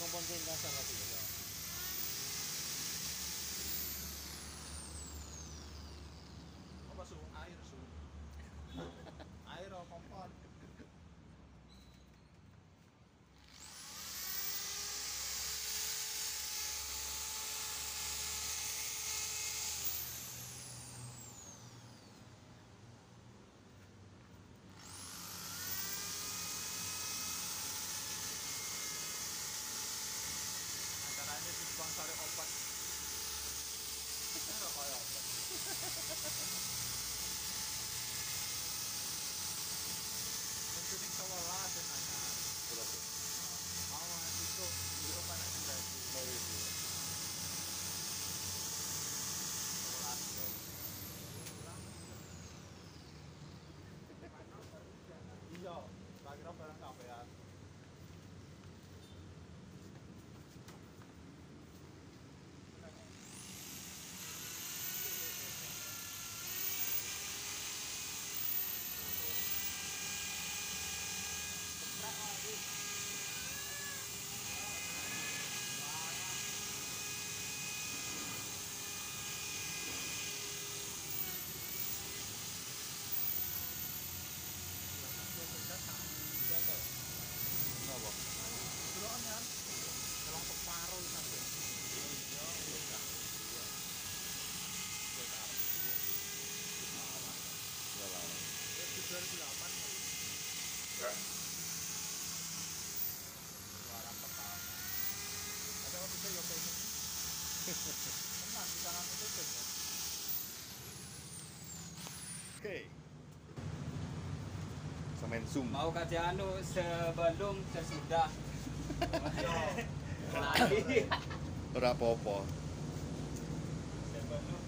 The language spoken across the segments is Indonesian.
componente en casa rápido. Bang tarik obat. Ora kaya obat. Tenang, di tangan. Oke. Semen zoom. Mau kaca anu sebelum sesudah. Lagi. Ora apa-apa. Sebelum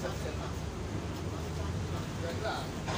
加钱了，真。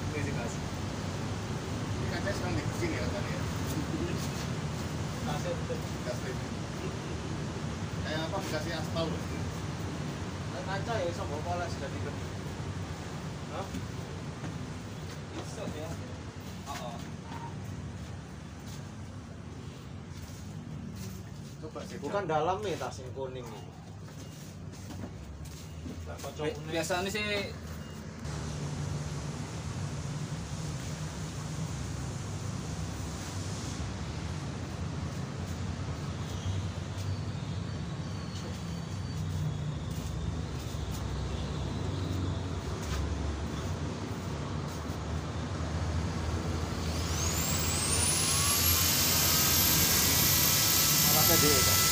kasih. Kacanya sekarang di sini ya tadi ya. Kasih lip. Kayak apa dikasih aspal loh. Lain kaca ya iso mbok poles jadi gede. Hah? Iso ya. Oh, oh. Coba sih. Bukan dalam nih tas yang kuning nih. Biasanya sih cadeira.